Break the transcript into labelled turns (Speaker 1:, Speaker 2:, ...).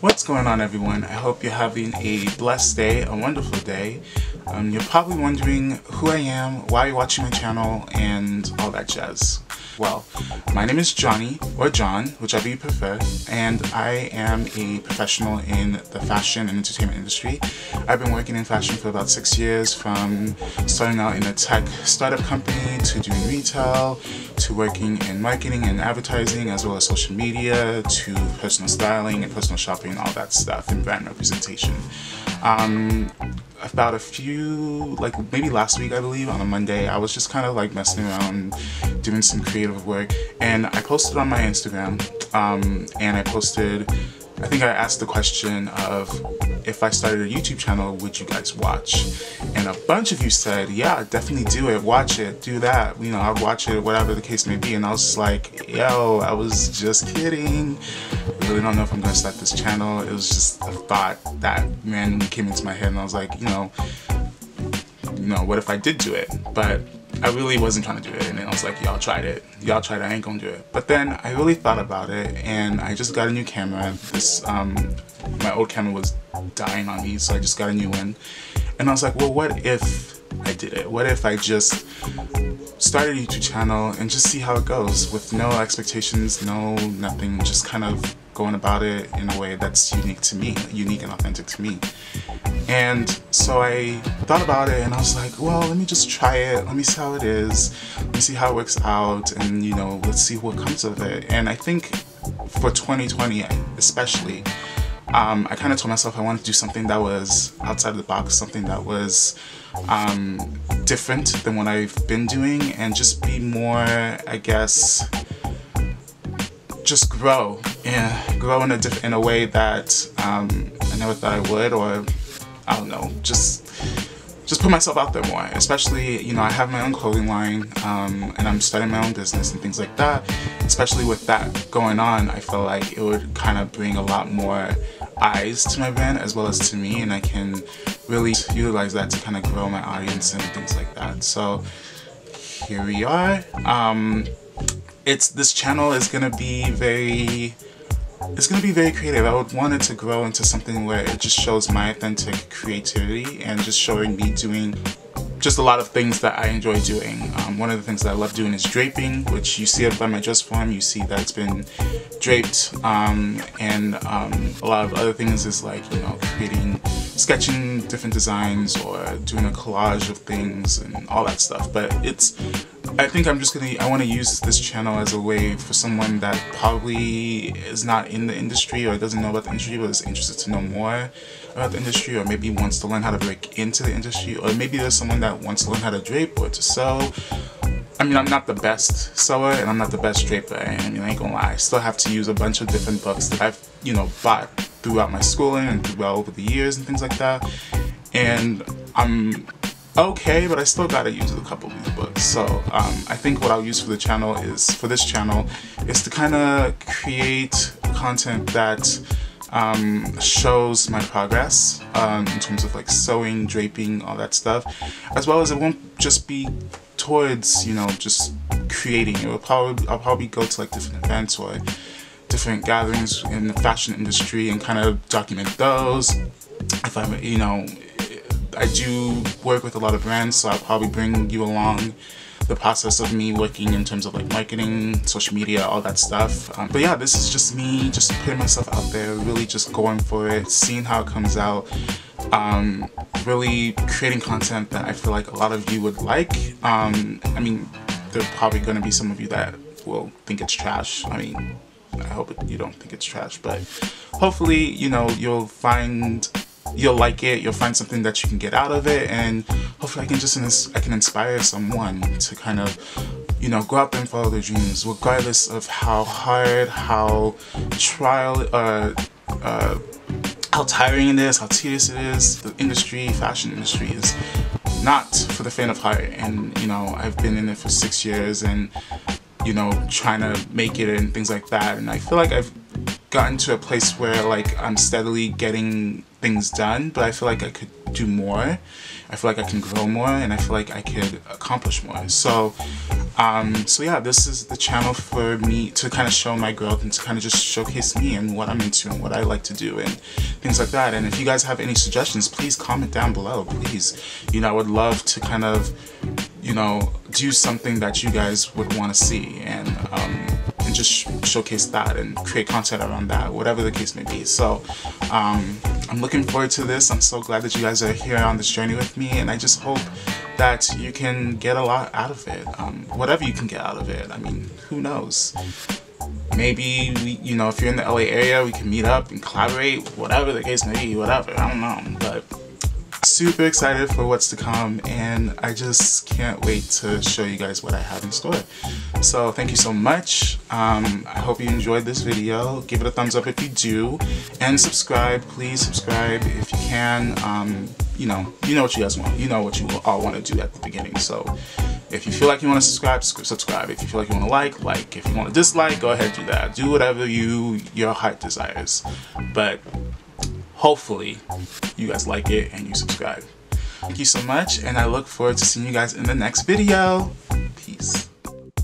Speaker 1: What's going on everyone? I hope you're having a blessed day, a wonderful day. Um, you're probably wondering who I am, why you're watching my channel, and all that jazz. Well, my name is Johnny, or John, whichever you prefer, and I am a professional in the fashion and entertainment industry. I've been working in fashion for about six years, from starting out in a tech startup company to doing retail, to working in marketing and advertising, as well as social media, to personal styling and personal shopping, all that stuff, and brand representation. Um, about a few, like maybe last week I believe, on a Monday, I was just kind of like messing around, doing some creative work, and I posted on my Instagram, um, and I posted, I think I asked the question of if I started a YouTube channel, would you guys watch? And a bunch of you said, yeah, definitely do it, watch it, do that, you know, I'll watch it, whatever the case may be, and I was like, yo, I was just kidding. I really don't know if I'm gonna start this channel. It was just a thought that randomly came into my head, and I was like, you know, you know, what if I did do it? But I really wasn't trying to do it and then I was like y'all tried it. Y'all tried it. I ain't gonna do it. But then I really thought about it and I just got a new camera. This um my old camera was dying on me so I just got a new one. And I was like well what if I did it? What if I just started a YouTube channel and just see how it goes with no expectations no nothing just kind of going about it in a way that's unique to me unique and authentic to me and so I thought about it and I was like, well, let me just try it. Let me see how it is. Let me see how it works out. And, you know, let's see what comes of it. And I think for 2020, especially, um, I kind of told myself I wanted to do something that was outside the box, something that was um, different than what I've been doing and just be more, I guess, just grow. Yeah, grow in a, in a way that um, I never thought I would or I don't know, just just put myself out there more. Especially, you know, I have my own clothing line um, and I'm starting my own business and things like that. Especially with that going on, I feel like it would kind of bring a lot more eyes to my brand as well as to me and I can really utilize that to kind of grow my audience and things like that. So here we are. Um, it's this channel is gonna be very it's going to be very creative. I would want it to grow into something where it just shows my authentic creativity and just showing me doing just a lot of things that I enjoy doing. Um, one of the things that I love doing is draping, which you see it by my dress form. You see that it's been draped, um, and um, a lot of other things is like you know creating, sketching different designs or doing a collage of things and all that stuff. But it's I think I'm just gonna, I want to use this channel as a way for someone that probably is not in the industry or doesn't know about the industry but is interested to know more about the industry or maybe wants to learn how to break into the industry or maybe there's someone that wants to learn how to drape or to sew. I mean, I'm not the best sewer and I'm not the best draper. I mean, I ain't gonna lie. I still have to use a bunch of different books that I've, you know, bought throughout my schooling and throughout over the years and things like that. And I'm okay, but I still gotta use a couple of these books. So um, I think what I'll use for the channel is, for this channel, is to kind of create content that um, shows my progress um, in terms of like sewing, draping, all that stuff, as well as it won't just be towards, you know, just creating. It will probably, I'll probably go to like different events or different gatherings in the fashion industry and kind of document those. If I'm, you know, I do work with a lot of brands, so I'll probably bring you along the process of me working in terms of like marketing, social media, all that stuff. Um, but yeah, this is just me just putting myself out there, really just going for it, seeing how it comes out. Um, really creating content that I feel like a lot of you would like. Um, I mean, there are probably going to be some of you that will think it's trash. I mean, I hope you don't think it's trash, but hopefully, you know, you'll find you'll like it you'll find something that you can get out of it and hopefully I can just I can inspire someone to kind of you know go out and follow their dreams regardless of how hard how trial uh, uh, how tiring it is how tedious it is. The industry fashion industry is not for the faint of heart and you know I've been in it for six years and you know trying to make it and things like that and I feel like I've gotten to a place where like I'm steadily getting things done, but I feel like I could do more. I feel like I can grow more and I feel like I could accomplish more. So Um, so yeah, this is the channel for me to kind of show my growth and to kind of just showcase me and what I'm into and what I like to do and things like that. And if you guys have any suggestions, please comment down below, please. You know, I would love to kind of, you know, do something that you guys would want to see and, um, and just showcase that and create content around that, whatever the case may be. So, um, I'm looking forward to this. I'm so glad that you guys are here on this journey with me and I just hope that you can get a lot out of it. Um, whatever you can get out of it. I mean, who knows? Maybe, we, you know, if you're in the LA area, we can meet up and collaborate, whatever the case may be, whatever. I don't know. But super excited for what's to come and I just can't wait to show you guys what I have in store. So thank you so much. Um, I hope you enjoyed this video. Give it a thumbs up if you do and subscribe. Please subscribe if you can. Um, you know, you know what you guys want. You know what you all want to do at the beginning. So if you feel like you want to subscribe, subscribe. If you feel like you want to like, like. If you want to dislike, go ahead do that. Do whatever you your heart desires. But hopefully you guys like it and you subscribe. Thank you so much and I look forward to seeing you guys in the next video. Peace.